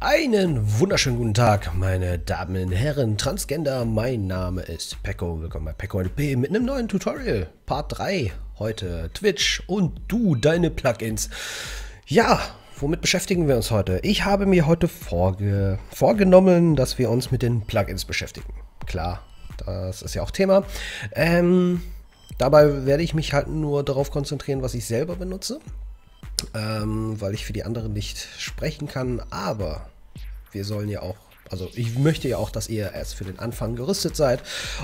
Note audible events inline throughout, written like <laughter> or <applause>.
Einen wunderschönen guten Tag, meine Damen und Herren Transgender. Mein Name ist Pecco. Willkommen bei Pecco LP mit einem neuen Tutorial. Part 3. Heute Twitch und du, deine Plugins. Ja, womit beschäftigen wir uns heute? Ich habe mir heute vorge vorgenommen, dass wir uns mit den Plugins beschäftigen. Klar, das ist ja auch Thema. Ähm, dabei werde ich mich halt nur darauf konzentrieren, was ich selber benutze ähm, weil ich für die anderen nicht sprechen kann. Aber wir sollen ja auch, also ich möchte ja auch, dass ihr erst für den Anfang gerüstet seid.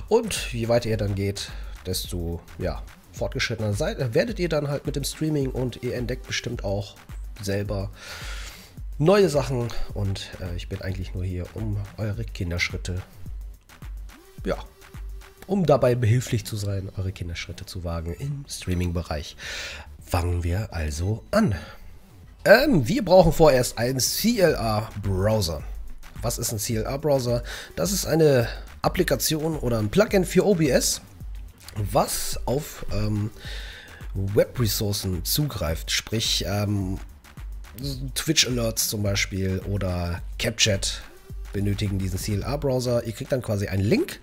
Und je weiter ihr dann geht, desto ja, fortgeschrittener seid, werdet ihr dann halt mit dem Streaming und ihr entdeckt bestimmt auch selber neue Sachen. Und äh, ich bin eigentlich nur hier, um eure Kinderschritte, ja, um dabei behilflich zu sein, eure Kinderschritte zu wagen im Streaming-Bereich. Fangen wir also an. Ähm, wir brauchen vorerst einen CLR-Browser. Was ist ein CLR-Browser? Das ist eine Applikation oder ein Plugin für OBS, was auf ähm, Web-Ressourcen zugreift, sprich ähm, Twitch-Alerts zum Beispiel oder CapChat benötigen diesen CLR-Browser. Ihr kriegt dann quasi einen Link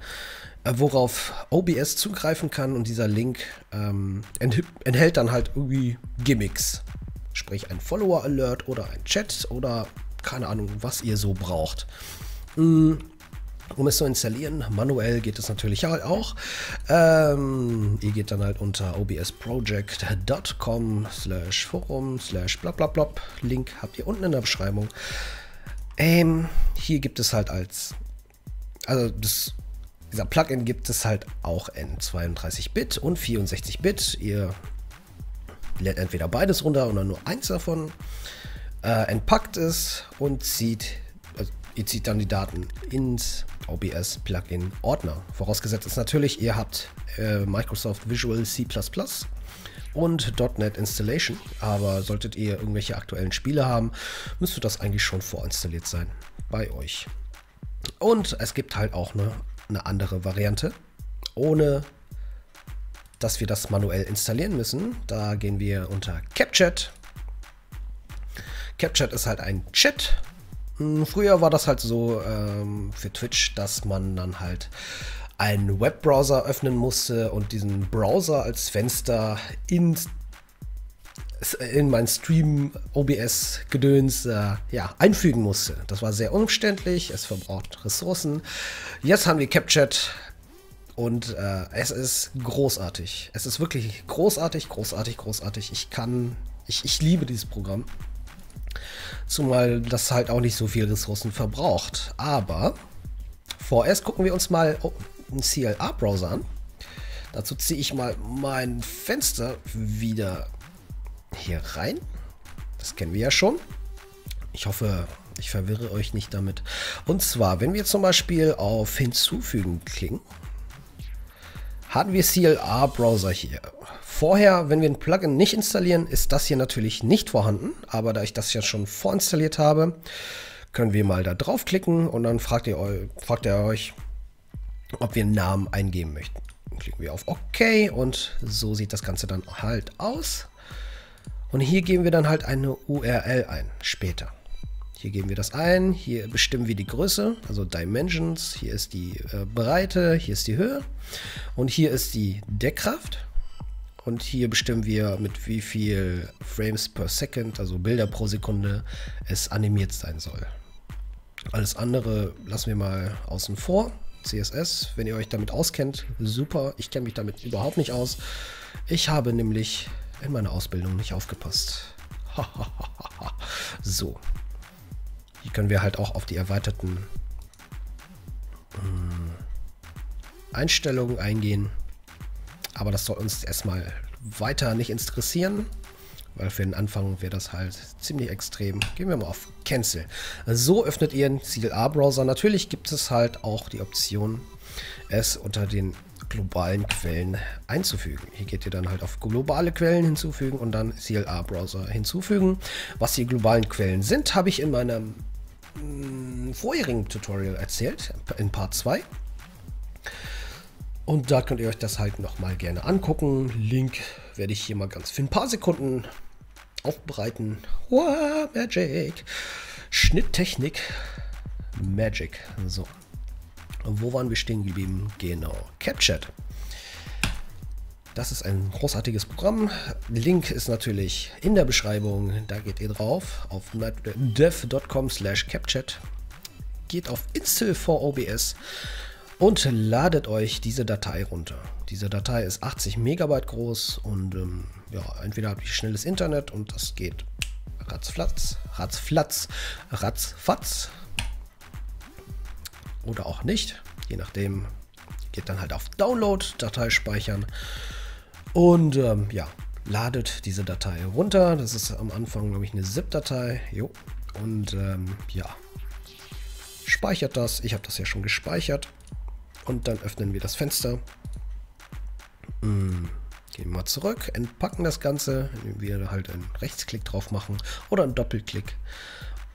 worauf OBS zugreifen kann und dieser Link ähm, enthält dann halt irgendwie Gimmicks. Sprich ein Follower-Alert oder ein Chat oder keine Ahnung, was ihr so braucht. Mm, um es zu installieren, manuell geht es natürlich auch. Ähm, ihr geht dann halt unter obsproject.com slash forum slash blablabla. Link habt ihr unten in der Beschreibung. Ähm, hier gibt es halt als, also das dieser Plugin gibt es halt auch in 32-Bit und 64-Bit. Ihr lädt entweder beides runter oder nur eins davon, äh, entpackt es und zieht, also ihr zieht dann die Daten ins OBS Plugin Ordner. Vorausgesetzt ist natürlich, ihr habt äh, Microsoft Visual C++ und .NET Installation, aber solltet ihr irgendwelche aktuellen Spiele haben, müsste das eigentlich schon vorinstalliert sein bei euch. Und es gibt halt auch eine eine andere Variante, ohne dass wir das manuell installieren müssen. Da gehen wir unter CapChat. CapChat ist halt ein Chat. Hm, früher war das halt so ähm, für Twitch, dass man dann halt einen Webbrowser öffnen musste und diesen Browser als Fenster ins in mein Stream OBS Gedöns äh, ja, einfügen musste. Das war sehr umständlich, es verbraucht Ressourcen. Jetzt haben wir CapChat und äh, es ist großartig. Es ist wirklich großartig, großartig, großartig. Ich kann, ich, ich liebe dieses Programm. Zumal das halt auch nicht so viel Ressourcen verbraucht. Aber vorerst gucken wir uns mal einen CLA-Browser an. Dazu ziehe ich mal mein Fenster wieder hier rein. Das kennen wir ja schon. Ich hoffe, ich verwirre euch nicht damit. Und zwar, wenn wir zum Beispiel auf Hinzufügen klicken, haben wir CLA-Browser hier. Vorher, wenn wir ein Plugin nicht installieren, ist das hier natürlich nicht vorhanden. Aber da ich das ja schon vorinstalliert habe, können wir mal da draufklicken und dann fragt, ihr, fragt er euch, ob wir einen Namen eingeben möchten. Dann klicken wir auf OK und so sieht das Ganze dann halt aus. Und hier geben wir dann halt eine URL ein, später. Hier geben wir das ein, hier bestimmen wir die Größe, also Dimensions, hier ist die äh, Breite, hier ist die Höhe und hier ist die Deckkraft. Und hier bestimmen wir, mit wie viel Frames per Second, also Bilder pro Sekunde, es animiert sein soll. Alles andere lassen wir mal außen vor. CSS, wenn ihr euch damit auskennt, super. Ich kenne mich damit überhaupt nicht aus. Ich habe nämlich in meiner Ausbildung nicht aufgepasst. <laughs> so. Hier können wir halt auch auf die erweiterten hm, Einstellungen eingehen. Aber das soll uns erstmal weiter nicht interessieren. Weil für den Anfang wäre das halt ziemlich extrem. Gehen wir mal auf Cancel. So öffnet ihr einen CLA-Browser. Natürlich gibt es halt auch die Option, es unter den globalen Quellen einzufügen. Hier geht ihr dann halt auf globale Quellen hinzufügen und dann CLA-Browser hinzufügen. Was die globalen Quellen sind, habe ich in meinem mh, mm, vorherigen Tutorial erzählt, in Part 2. Und da könnt ihr euch das halt nochmal gerne angucken. Link werde ich hier mal ganz für ein paar Sekunden aufbereiten. Wow, Magic. Schnitttechnik. Magic. So. Wo waren wir stehen geblieben? Genau. CapChat. Das ist ein großartiges Programm. Link ist natürlich in der Beschreibung. Da geht ihr drauf auf dev.com slash capchat. Geht auf Install for OBS und ladet euch diese Datei runter. Diese Datei ist 80 Megabyte groß und ähm, ja, entweder habt ihr schnelles Internet und das geht ratzflatz, ratzflatz, ratzfatz oder auch nicht, je nachdem. Geht dann halt auf Download, Datei speichern und ähm, ja, ladet diese Datei runter. Das ist am Anfang, glaube ich, eine ZIP-Datei. Jo. Und ähm, ja, speichert das. Ich habe das ja schon gespeichert. Und dann öffnen wir das Fenster. Mm, gehen wir mal zurück, entpacken das Ganze, indem wir halt einen Rechtsklick drauf machen oder einen Doppelklick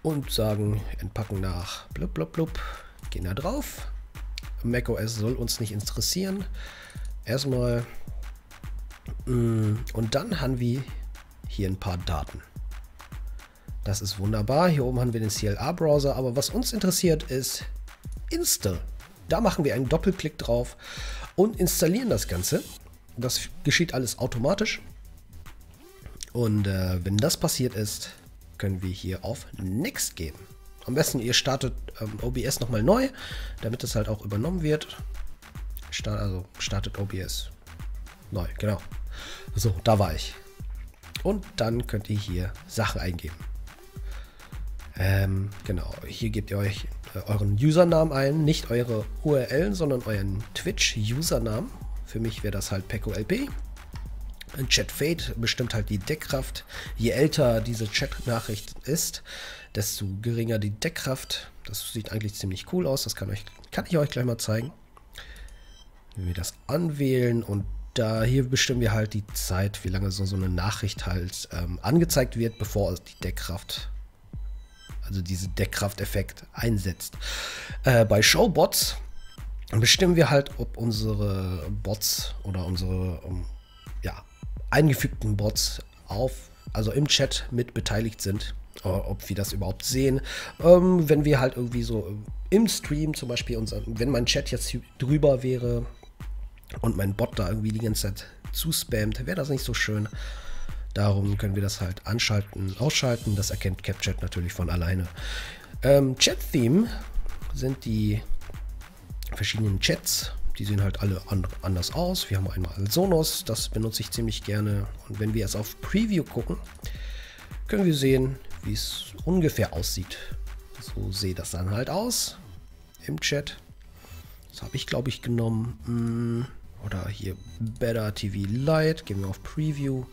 und sagen, entpacken nach blub blub blub. Gehen da drauf. macOS soll uns nicht interessieren. Erstmal Mm, und dann haben wir hier ein paar Daten. Das ist wunderbar. Hier oben haben wir den CLA-Browser, aber was uns interessiert ist Install. Da machen wir einen Doppelklick drauf und installieren das Ganze. Das geschieht alles automatisch. Und äh, wenn das passiert ist, können wir hier auf Next gehen. Am besten ihr startet ähm, OBS nochmal neu, damit es halt auch übernommen wird. Start, also startet OBS neu, genau. So, da war ich. Und dann könnt ihr hier Sachen eingeben. Ähm, genau, hier gebt ihr euch äh, euren Usernamen ein, nicht eure URL, sondern euren Twitch-Usernamen. Für mich wäre das halt PecoLP. Chat Fade bestimmt halt die Deckkraft. Je älter diese Chat-Nachricht ist, desto geringer die Deckkraft. Das sieht eigentlich ziemlich cool aus. Das kann, euch, kann ich euch gleich mal zeigen. Wenn wir das anwählen und da hier bestimmen wir halt die Zeit, wie lange so, so eine Nachricht halt ähm, angezeigt wird, bevor die Deckkraft, also diese Deckkrafteffekt einsetzt. Äh, bei Showbots bestimmen wir halt, ob unsere Bots oder unsere um, ja, eingefügten Bots auf, also im Chat mit beteiligt sind äh, ob wir das überhaupt sehen. Ähm, wenn wir halt irgendwie so im Stream zum Beispiel, unser, wenn mein Chat jetzt drüber wäre, und mein Bot da irgendwie die ganze Zeit zuspammt, wäre das nicht so schön. Darum können wir das halt anschalten, ausschalten. Das erkennt CapChat natürlich von alleine. Ähm, Chat-Theme sind die verschiedenen Chats. Die sehen halt alle an, anders aus. Wir haben einmal Sonos, das benutze ich ziemlich gerne. Und wenn wir jetzt auf Preview gucken, können wir sehen, wie es ungefähr aussieht. So sieht das dann halt aus im Chat. Das habe ich, glaube ich, genommen. Hm, oder hier Better TV Lite. Gehen wir auf Preview.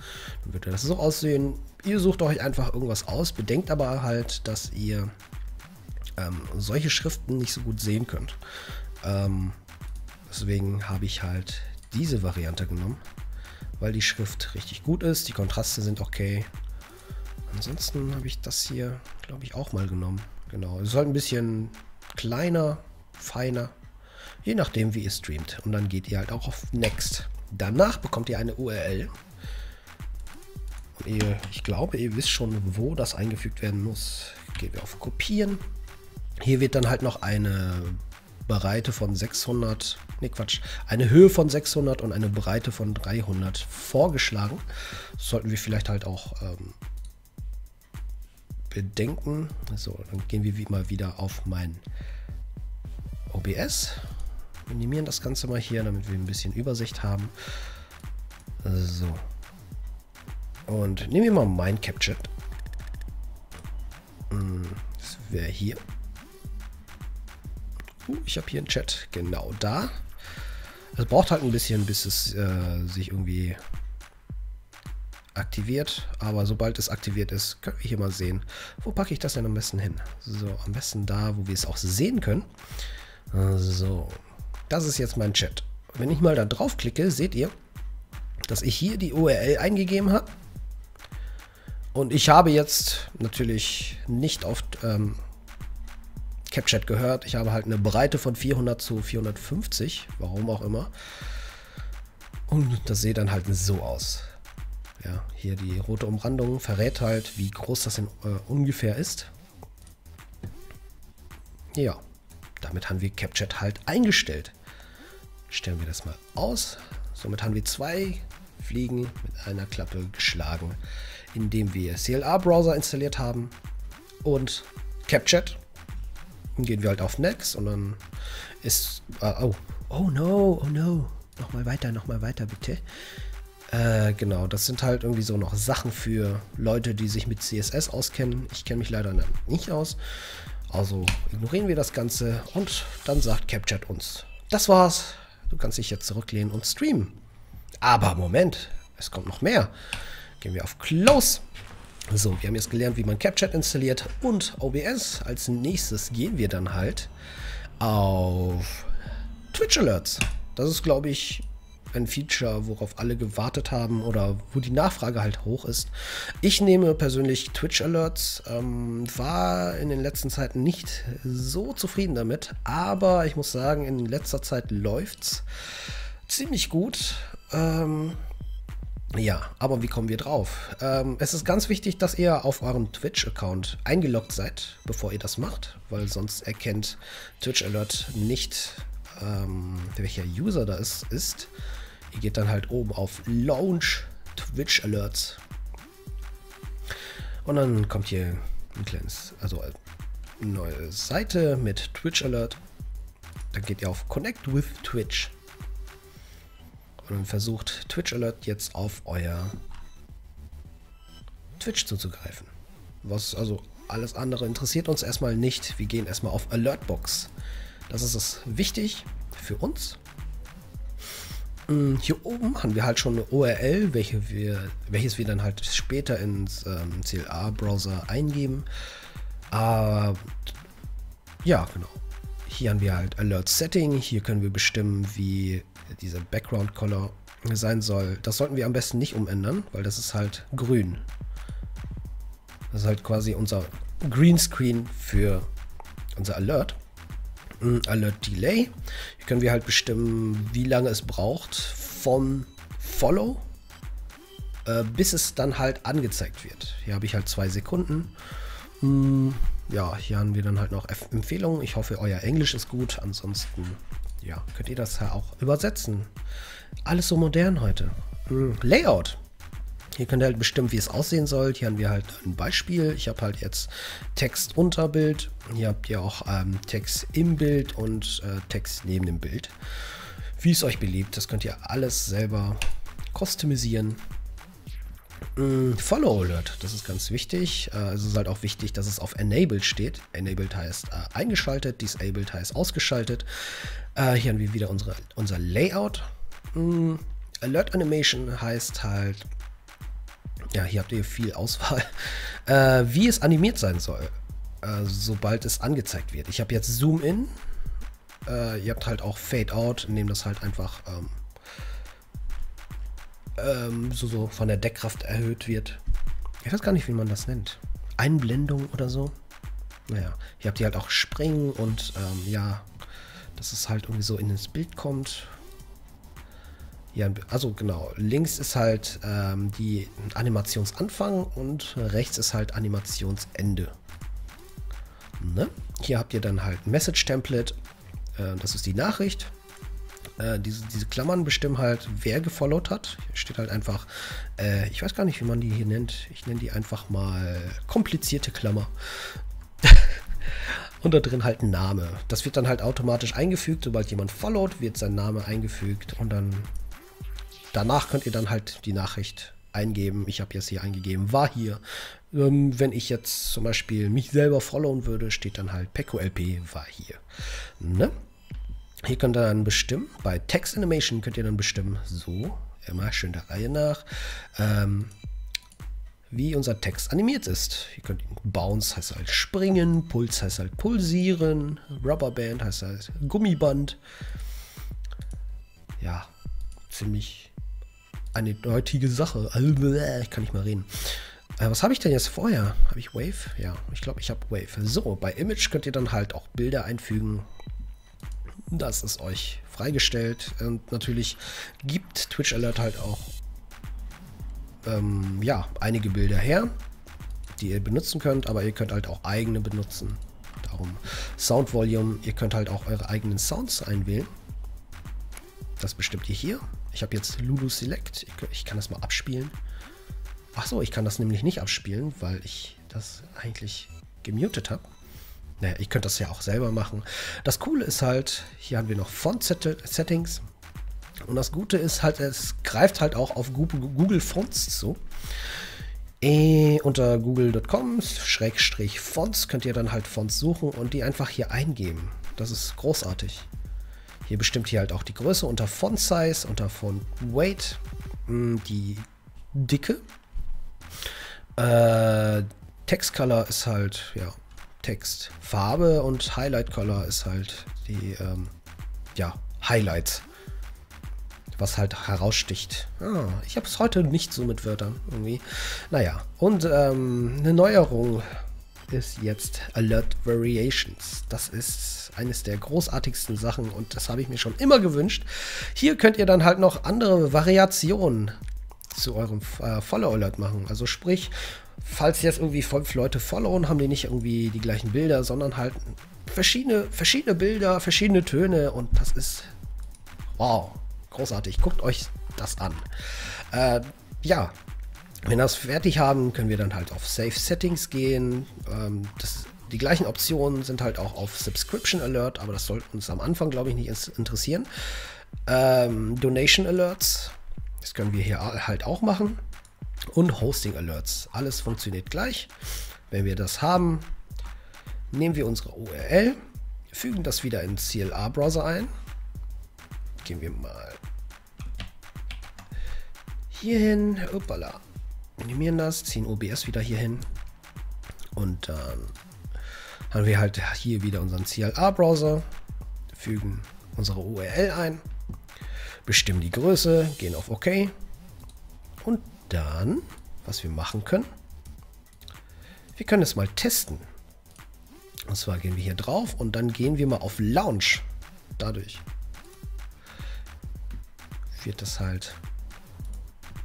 Dann würde das so aussehen. Ihr sucht euch einfach irgendwas aus. Bedenkt aber halt, dass ihr ähm, solche Schriften nicht so gut sehen könnt. Ähm, deswegen habe ich halt diese Variante genommen. Weil die Schrift richtig gut ist. Die Kontraste sind okay. Ansonsten habe ich das hier, glaube ich, auch mal genommen. Genau. Es ist halt ein bisschen kleiner, feiner. Je nachdem, wie ihr streamt. Und dann geht ihr halt auch auf Next. Danach bekommt ihr eine URL. Und ihr, ich glaube, ihr wisst schon, wo das eingefügt werden muss. Gehen wir auf Kopieren. Hier wird dann halt noch eine Breite von 600, ne Quatsch, eine Höhe von 600 und eine Breite von 300 vorgeschlagen. Das sollten wir vielleicht halt auch ähm, bedenken. So, dann gehen wir mal wieder auf mein OBS minimieren das Ganze mal hier, damit wir ein bisschen Übersicht haben. So. Und nehmen wir mal mein Capture. Hm, das wäre hier. Uh, ich habe hier einen Chat. Genau da. Es braucht halt ein bisschen, bis es äh, sich irgendwie aktiviert. Aber sobald es aktiviert ist, können wir hier mal sehen. Wo packe ich das denn am besten hin? So, am besten da, wo wir es auch sehen können. So, das ist jetzt mein Chat. Wenn ich mal da draufklicke, seht ihr, dass ich hier die URL eingegeben habe. Und ich habe jetzt natürlich nicht auf ähm, CapChat gehört. Ich habe halt eine Breite von 400 zu 450, warum auch immer. Und das sieht dann halt so aus. ja, hier die rote Umrandung verrät halt, wie groß das in, äh, ungefähr ist. Ja, damit haben wir CapChat halt eingestellt. Stellen wir das mal aus. Somit haben wir zwei Fliegen mit einer Klappe geschlagen, indem wir CLA-Browser installiert haben und CapChat. Gehen wir halt auf Next und dann ist... Uh, oh, oh no, oh no. Nochmal weiter, nochmal weiter bitte. Äh, genau, das sind halt irgendwie so noch Sachen für Leute, die sich mit CSS auskennen. Ich kenne mich leider nicht aus. Also ignorieren wir das Ganze und dann sagt CapChat uns, das war's. Du kannst dich jetzt zurücklehnen und streamen. Aber Moment, es kommt noch mehr. Gehen wir auf Close. So, wir haben jetzt gelernt, wie man CapChat installiert und OBS. Als nächstes gehen wir dann halt auf Twitch Alerts. Das ist, glaube ich, ein Feature, worauf alle gewartet haben oder wo die Nachfrage halt hoch ist. Ich nehme persönlich Twitch Alerts, ähm, war in den letzten Zeiten nicht so zufrieden damit, aber ich muss sagen, in letzter Zeit läuft's ziemlich gut. Ähm, ja, aber wie kommen wir drauf? Ähm, es ist ganz wichtig, dass ihr auf eurem Twitch-Account eingeloggt seid, bevor ihr das macht, weil sonst erkennt Twitch Alert nicht, ähm, welcher User da ist, ist. Ihr geht dann halt oben auf Launch Twitch Alerts. Und dann kommt hier ein kleines, also eine neue Seite mit Twitch Alert. Dann geht ihr auf Connect with Twitch. Und dann versucht Twitch Alert jetzt auf euer Twitch zuzugreifen. Was also alles andere interessiert uns erstmal nicht. Wir gehen erstmal auf Alertbox. Das ist es wichtig für uns. Mm, hier oben haben wir halt schon eine URL, welche wir, welches wir dann halt später ins ähm, CLA-Browser eingeben. Aber ja, genau. Hier haben wir halt Alert Setting. Hier können wir bestimmen, wie dieser Background Color sein soll. Das sollten wir am besten nicht umändern, weil das ist halt grün. Das ist halt quasi unser Greenscreen für unser Alert. Alert Delay. Hier können wir halt bestimmen, wie lange es braucht vom Follow, äh, bis es dann halt angezeigt wird. Hier habe ich halt zwei Sekunden. Hm, ja, hier haben wir dann halt noch F Empfehlungen. Ich hoffe, euer Englisch ist gut. Ansonsten, ja, könnt ihr das ja auch übersetzen. Alles so modern heute. Hm, Layout. Hier könnt ihr halt bestimmen, wie es aussehen soll. Hier haben wir halt ein Beispiel. Ich habe halt jetzt Text unter Bild. Hier habt ihr auch ähm, Text im Bild und äh, Text neben dem Bild. Wie es euch beliebt. Das könnt ihr alles selber customisieren. Mm, Follow Alert, das ist ganz wichtig. Es ist halt auch wichtig, dass es auf Enabled steht. Enabled heißt äh, eingeschaltet, Disabled heißt ausgeschaltet. Äh, hier haben wir wieder unsere, unser Layout. Mm, Alert Animation heißt halt, ja, hier habt ihr viel Auswahl, <laughs> äh, wie es animiert sein soll, äh, sobald es angezeigt wird. Ich habe jetzt Zoom In. Äh, ihr habt halt auch Fade Out, indem das halt einfach ähm, ähm, so, so von der Deckkraft erhöht wird. Ich weiß gar nicht, wie man das nennt. Einblendung oder so. Naja, hier habt ihr halt auch Springen und ähm, ja, dass es halt irgendwie so in ins Bild kommt. Ja, also genau, links ist halt ähm, die Animationsanfang und rechts ist halt Animationsende. Ne? Hier habt ihr dann halt Message Template, äh, das ist die Nachricht. Äh, diese, diese Klammern bestimmen halt, wer gefollowt hat. Hier steht halt einfach, äh, ich weiß gar nicht, wie man die hier nennt. Ich nenne die einfach mal komplizierte Klammer. <laughs> und da drin halt ein Name. Das wird dann halt automatisch eingefügt. Sobald jemand followt, wird sein Name eingefügt und dann Danach könnt ihr dann halt die Nachricht eingeben. Ich habe jetzt hier eingegeben, war hier. Ähm, wenn ich jetzt zum Beispiel mich selber followen würde, steht dann halt PecoLP war hier. Ne? Hier könnt ihr dann bestimmen, bei Text Animation könnt ihr dann bestimmen, so, immer schön der Reihe nach, ähm, wie unser Text animiert ist. Ihr könnt Bounce heißt halt springen, Puls heißt halt pulsieren, Rubberband heißt halt Gummiband. Ja, ziemlich eine deutige Sache. Ich kann nicht mal reden. Äh, was habe ich denn jetzt vorher? Habe ich Wave? Ja, ich glaube, ich habe Wave. So, bei Image könnt ihr dann halt auch Bilder einfügen. Das ist euch freigestellt. Und natürlich gibt Twitch Alert halt auch ähm, ja, einige Bilder her, die ihr benutzen könnt, aber ihr könnt halt auch eigene benutzen. Darum Sound Volume, ihr könnt halt auch eure eigenen Sounds einwählen. Das bestimmt ihr hier. Ich habe jetzt Lulu Select. Ich, kann das mal abspielen. Achso, ich kann das nämlich nicht abspielen, weil ich das eigentlich gemutet habe. Naja, ich könnte das ja auch selber machen. Das Coole ist halt, hier haben wir noch Font-Settings. Und das Gute ist halt, es greift halt auch auf Google Fonts zu. E unter google.com-fonts könnt ihr dann halt Fonts suchen und die einfach hier eingeben. Das ist großartig. Hier bestimmt ihr halt auch die Größe unter Font Size, unter Font Weight, hm, die Dicke. Äh, Text Color ist halt, ja, Text. Farbe und Highlight Color ist halt die, ähm, ja, Highlights. Was halt heraussticht. Ah, ich habe es heute nicht so mit Wörtern irgendwie. Naja, und ähm, eine Neuerung ist jetzt Alert Variations. Das ist eines der großartigsten Sachen und das habe ich mir schon immer gewünscht. Hier könnt ihr dann halt noch andere Variationen zu eurem äh, Follow Alert machen. Also sprich, falls jetzt irgendwie fünf Leute followen, haben die nicht irgendwie die gleichen Bilder, sondern halt verschiedene, verschiedene Bilder, verschiedene Töne und das ist wow, großartig. Guckt euch das an. Äh, ja, wenn wir das fertig haben, können wir dann halt auf Save Settings gehen. Ähm, das, die gleichen Optionen sind halt auch auf Subscription Alert, aber das sollte uns am Anfang, glaube ich, nicht interessieren. Ähm, Donation Alerts, das können wir hier halt auch machen und Hosting Alerts. Alles funktioniert gleich. Wenn wir das haben, nehmen wir unsere URL, fügen das wieder in CLA-Browser ein. Gehen wir mal hier hin. Uppala. Minimieren das, ziehen OBS wieder hier hin. Und dann haben wir halt hier wieder unseren CLA-Browser, fügen unsere URL ein, bestimmen die Größe, gehen auf OK und dann, was wir machen können, wir können es mal testen. Und zwar gehen wir hier drauf und dann gehen wir mal auf Launch. Dadurch wird das halt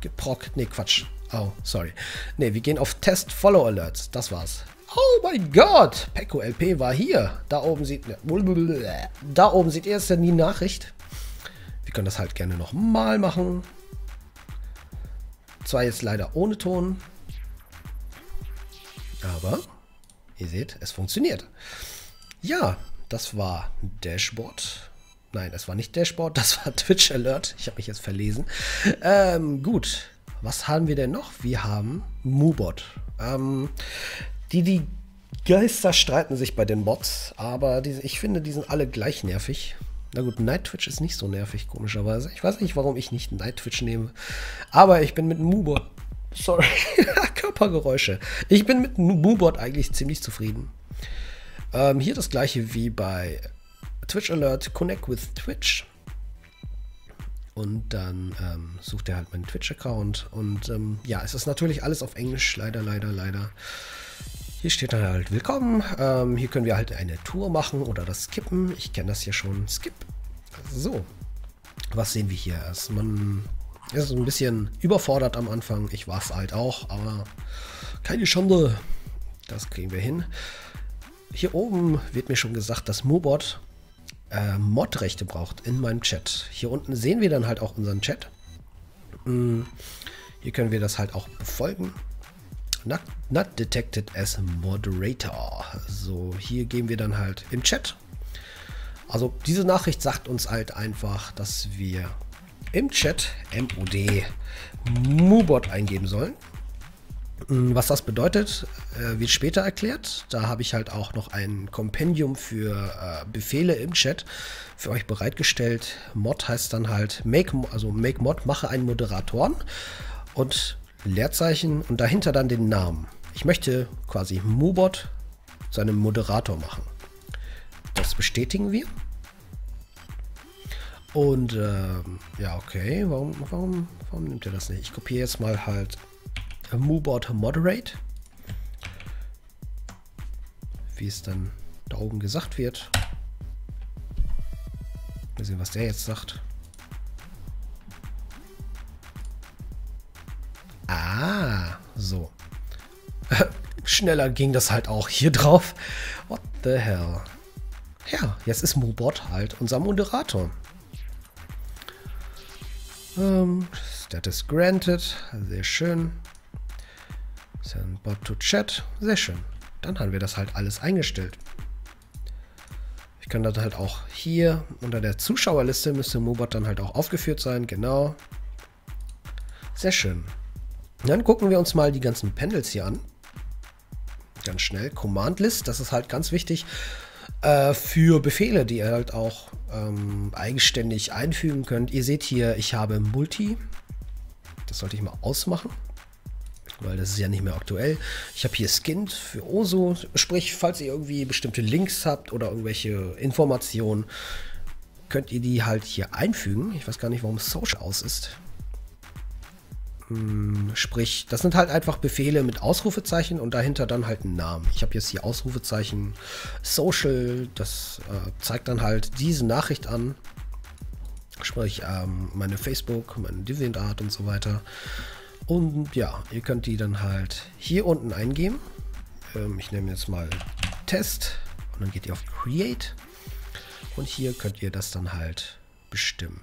geprockt. Ne, Quatsch. Oh, sorry. Ne, wir gehen auf Test Follow Alerts. Das war's. Oh mein Gott! Pecco LP war hier. Da oben sieht da oben seht ihr jetzt die Nachricht. Wir können das halt gerne nochmal machen. Zwar jetzt leider ohne Ton. Aber ihr seht, es funktioniert. Ja, das war Dashboard. Nein, das war nicht Dashboard, das war <laughs> Twitch Alert. Ich habe mich jetzt verlesen. Ähm, gut, was haben wir denn noch? Wir haben Moobot. Ähm, die, die Geister streiten sich bei den Bots, aber diese, ich finde, die sind alle gleich nervig. Na gut, Night Twitch ist nicht so nervig, komischerweise. Ich weiß nicht, warum ich nicht Night Twitch nehme. Aber ich bin mit Moobot. <laughs> Sorry. <laughs> Körpergeräusche. Ich bin mit Moobot eigentlich ziemlich zufrieden. Ähm, hier das gleiche wie bei Twitch Alert Connect with Twitch. Und dann ähm, sucht er halt meinen Twitch-Account. Und ähm, ja, es ist natürlich alles auf Englisch. Leider, leider, leider. Hier steht dann halt Willkommen. Ähm, hier können wir halt eine Tour machen oder das Skippen. Ich kenne das hier schon. Skip. So. Was sehen wir hier erst? Man ist ein bisschen überfordert am Anfang. Ich war es halt auch, aber keine Schande. Das kriegen wir hin. Hier oben wird mir schon gesagt, dass Mobot äh, Mod-Rechte braucht in meinem Chat. Hier unten sehen wir dann halt auch unseren Chat. Hm, hier können wir das halt auch befolgen. Not, not detected as moderator. So, hier gehen wir dann halt im Chat. Also diese Nachricht sagt uns halt einfach, dass wir im Chat MOD Mubot eingeben sollen. Hm, was das bedeutet, äh, wird später erklärt. Da habe ich halt auch noch ein Kompendium für äh, Befehle im Chat für euch bereitgestellt. Mod heißt dann halt make, also make mod, mache einen Moderatoren. Und Leerzeichen und dahinter dann den Namen. Ich möchte quasi Mubot zu einem Moderator machen. Das bestätigen wir. Und ähm, ja, okay, warum, warum, warum nimmt er das nicht? Ich kopiere jetzt mal halt Mubot Moderate. Wie es dann da oben gesagt wird. Mal sehen, was der jetzt sagt. <laughs> schneller ging das halt auch hier drauf. What the hell? Ja, jetzt ist Mobot halt unser Moderator. Ähm, Status granted. Sehr schön. Send bot to chat. Sehr schön. Dann haben wir das halt alles eingestellt. Ich kann dann halt auch hier unter der Zuschauerliste müsste Mobot dann halt auch aufgeführt sein. Genau. Sehr schön. Dann gucken wir uns mal die ganzen Pendels hier an. Ganz schnell. Command List, das ist halt ganz wichtig äh, für Befehle, die ihr halt auch ähm, eigenständig einfügen könnt. Ihr seht hier, ich habe Multi. Das sollte ich mal ausmachen, weil das ist ja nicht mehr aktuell. Ich habe hier Skinned für Oso, sprich, falls ihr irgendwie bestimmte Links habt oder irgendwelche Informationen, könnt ihr die halt hier einfügen. Ich weiß gar nicht, warum Social aus ist. Hm, sprich, das sind halt einfach Befehle mit Ausrufezeichen und dahinter dann halt einen Namen. Ich habe jetzt hier Ausrufezeichen Social, das äh, zeigt dann halt diese Nachricht an. Sprich, ähm, meine Facebook, meine DeviantArt und so weiter. Und ja, ihr könnt die dann halt hier unten eingeben. Ähm, ich nehme jetzt mal Test und dann geht ihr auf Create. Und hier könnt ihr das dann halt bestimmen.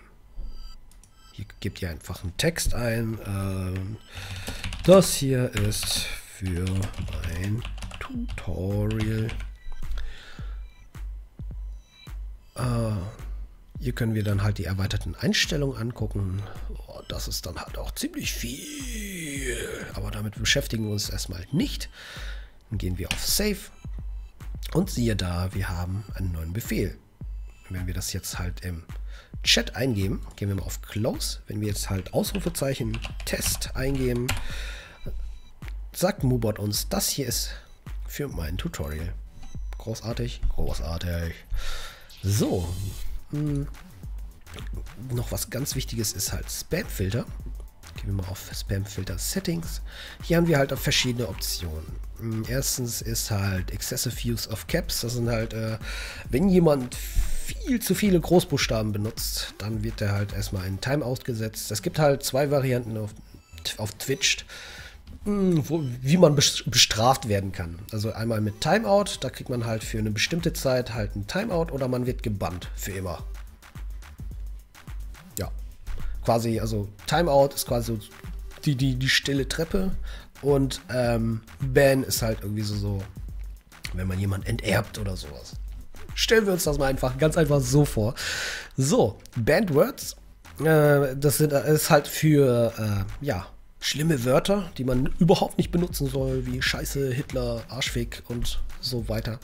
Hier gebt ihr einfach einen Text ein. Ähm, das hier ist für mein Tutorial. Äh, hier können wir dann halt die erweiterten Einstellungen angucken. Oh, das ist dann halt auch ziemlich viel. Aber damit beschäftigen wir uns erstmal nicht. Dann gehen wir auf Save. Und siehe da, wir haben einen neuen Befehl. Wenn wir das jetzt halt im Chat eingeben, gehen wir mal auf Close. Wenn wir jetzt halt Ausrufezeichen Test eingeben, sagt Mubot uns, das hier ist für mein Tutorial. Großartig, großartig. So, hm, noch was ganz Wichtiges ist halt Spamfilter. Gehen wir mal auf Spamfilter Settings. Hier haben wir halt verschiedene Optionen. Hm, erstens ist halt Excessive Use of Caps. Das sind halt, äh, wenn jemand viel zu viele Großbuchstaben benutzt, dann wird er halt erstmal in Timeout gesetzt. Es gibt halt zwei Varianten auf, auf Twitch, hm, wo, wie man bestraft werden kann. Also einmal mit Timeout, da kriegt man halt für eine bestimmte Zeit halt ein Timeout oder man wird gebannt für immer. Quasi, also Timeout ist quasi so die, die, die stille Treppe und ähm, Ban ist halt irgendwie so, so, wenn man jemand enterbt oder sowas. Stellen wir uns das mal einfach ganz einfach so vor. So, Bandwords. Äh, das sind, äh, ist halt für, äh, ja, schlimme Wörter, die man überhaupt nicht benutzen soll, wie Scheiße, Hitler, Arschfick und so weiter.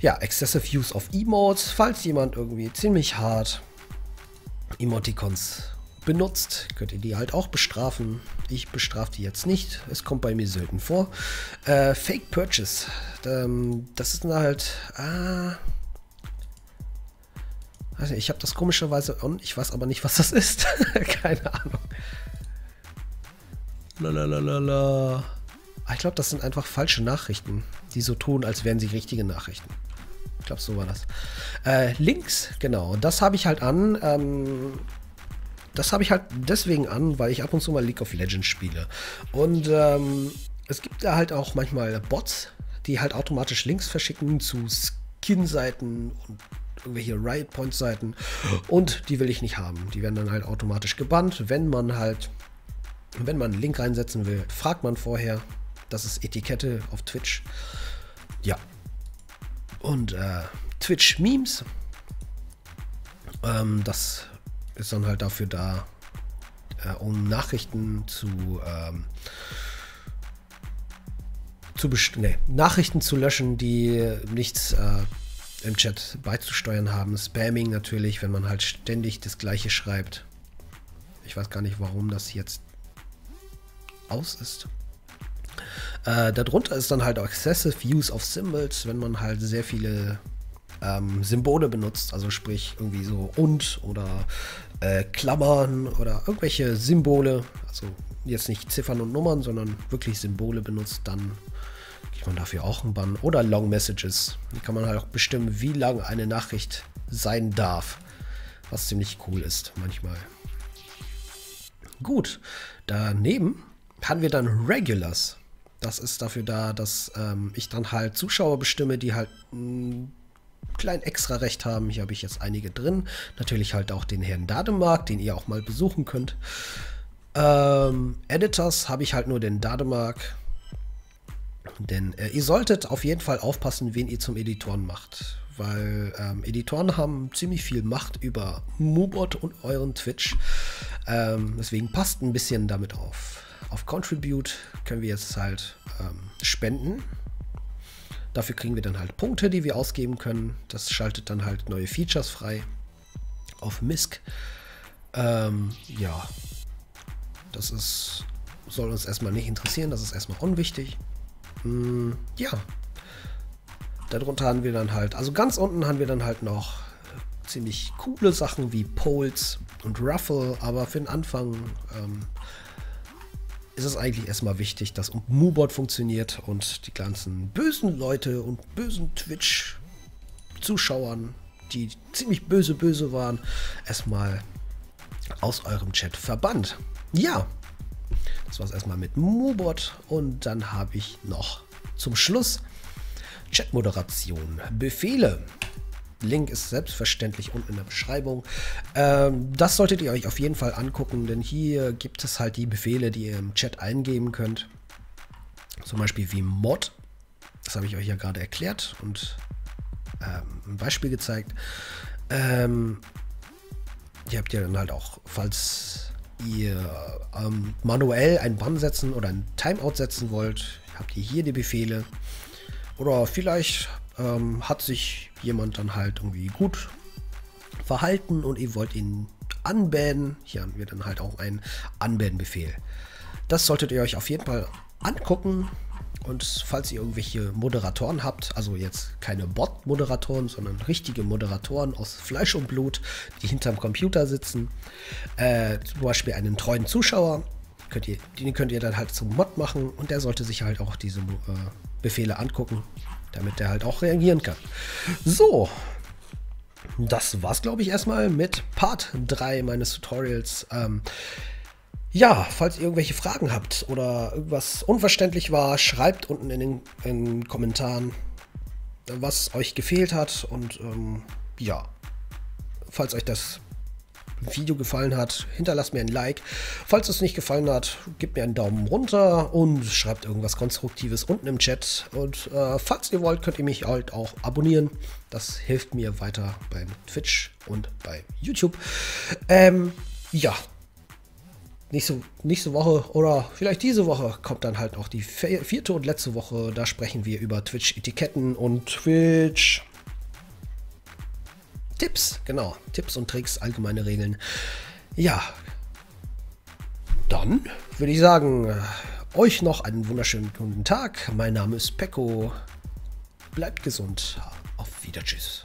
Ja, Excessive Use of Emotes, falls jemand irgendwie ziemlich hart Emoticons benutzt, könnt ihr die halt auch bestrafen. Ich bestrafe die jetzt nicht. Es kommt bei mir selten vor. Äh, Fake Purchase. Ähm, das ist halt. Ah, also ich habe das komischerweise on. Ich weiß aber nicht, was das ist. <laughs> Keine Ahnung. Lalalala. Ah, ich glaube, das sind einfach falsche Nachrichten, die so tun, als wären sie richtige Nachrichten. Ich glaube, so war das. Äh, Links, genau. Das habe ich halt an. Ähm, das habe ich halt deswegen an, weil ich ab und zu mal League of Legends spiele. Und ähm, es gibt da halt auch manchmal Bots, die halt automatisch Links verschicken zu Skin-Seiten und irgendwelche Riot Point-Seiten. Und die will ich nicht haben. Die werden dann halt automatisch gebannt, wenn man halt, wenn man einen Link reinsetzen will, fragt man vorher. Das ist Etikette auf Twitch. Ja. Und äh, Twitch-Memes. Ähm, das ist dann halt dafür da, äh, um Nachrichten zu, ähm, zu nee, Nachrichten zu löschen, die nichts äh, im Chat beizusteuern haben. Spamming natürlich, wenn man halt ständig das gleiche schreibt. Ich weiß gar nicht, warum das jetzt aus ist. Äh, darunter ist dann halt auch Excessive Use of Symbols, wenn man halt sehr viele ähm, Symbole benutzt, also sprich irgendwie so und oder äh, Klammern oder irgendwelche Symbole, also jetzt nicht Ziffern und Nummern, sondern wirklich Symbole benutzt, dann kriegt man dafür auch einen Bann. Oder Long Messages, die kann man halt auch bestimmen, wie lang eine Nachricht sein darf, was ziemlich cool ist manchmal. Gut, daneben haben wir dann Regulars. Das ist dafür da, dass ähm, ich dann halt Zuschauer bestimme, die halt ein klein extra Recht haben. Hier habe ich jetzt einige drin. Natürlich halt auch den Herrn Dademark, den ihr auch mal besuchen könnt. Ähm, Editors habe ich halt nur den Dademark. Denn äh, ihr solltet auf jeden Fall aufpassen, wen ihr zum Editoren macht. Weil ähm, Editoren haben ziemlich viel Macht über Mubot und euren Twitch. Ähm, deswegen passt ein bisschen damit auf. Auf Contribute können wir jetzt halt ähm, spenden. Dafür kriegen wir dann halt Punkte, die wir ausgeben können. Das schaltet dann halt neue Features frei. Auf MISC. Ähm, ja, das ist, soll uns erstmal nicht interessieren, das ist erstmal unwichtig. Hm, ja. Darunter haben wir dann halt, also ganz unten haben wir dann halt noch ziemlich coole Sachen wie Poles und Ruffle, aber für den Anfang ähm, ist es eigentlich erstmal wichtig, dass Moobot funktioniert und die ganzen bösen Leute und bösen Twitch-Zuschauern, die ziemlich böse, böse waren, erstmal aus eurem Chat verbannt. Ja, das war es erstmal mit Moobot und dann habe ich noch zum Schluss Chat-Moderation, Befehle. Link ist selbstverständlich unten in der Beschreibung. Ähm, das solltet ihr euch auf jeden Fall angucken, denn hier gibt es halt die Befehle, die ihr im Chat eingeben könnt. Zum Beispiel wie Mod. Das habe ich euch ja gerade erklärt und ähm, ein Beispiel gezeigt. Ähm, ihr habt ja dann halt auch, falls ihr ähm, manuell einen Bann setzen oder ein Timeout setzen wollt, habt ihr hier die Befehle. Oder vielleicht ähm, hat sich jemand dann halt irgendwie gut verhalten und ihr wollt ihn anbannen. Hier haben wir dann halt auch einen Anbannen-Befehl. Das solltet ihr euch auf jeden Fall angucken. Und falls ihr irgendwelche Moderatoren habt, also jetzt keine Bot-Moderatoren, sondern richtige Moderatoren aus Fleisch und Blut, die hinterm Computer sitzen, äh, zum Beispiel einen treuen Zuschauer, könnt ihr, den könnt ihr dann halt zum Mod machen und der sollte sich halt auch diese äh, Befehle angucken damit der halt auch reagieren kann. So, das war's, glaube ich, erstmal mit Part 3 meines Tutorials. Ähm, ja, falls ihr irgendwelche Fragen habt oder irgendwas unverständlich war, schreibt unten in den, in den Kommentaren, was euch gefehlt hat. Und ähm, ja, falls euch das Video gefallen hat, hinterlasst mir ein Like. Falls es nicht gefallen hat, gebt mir einen Daumen runter und schreibt irgendwas Konstruktives unten im Chat. Und äh, falls ihr wollt, könnt ihr mich halt auch abonnieren. Das hilft mir weiter beim Twitch und bei YouTube. Ähm, ja. Nächste, nächste Woche oder vielleicht diese Woche kommt dann halt auch die vierte und letzte Woche. Da sprechen wir über Twitch-Etiketten und Twitch Tipps, genau. Tipps und Tricks, allgemeine Regeln. Ja. Dann würde ich sagen, äh, euch noch einen wunderschönen guten Tag. Mein Name ist Pecco. Bleibt gesund. Auf Wieder. Tschüss.